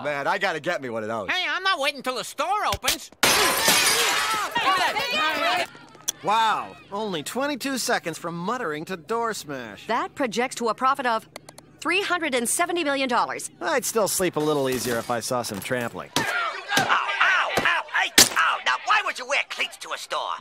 Oh, man, I gotta get me one of those. Hey, I'm not waiting till the store opens. Wow, only 22 seconds from muttering to door smash. That projects to a profit of $370 million. I'd still sleep a little easier if I saw some trampling. Ow, ow, ow, hey, ow. Now, why would you wear cleats to a store?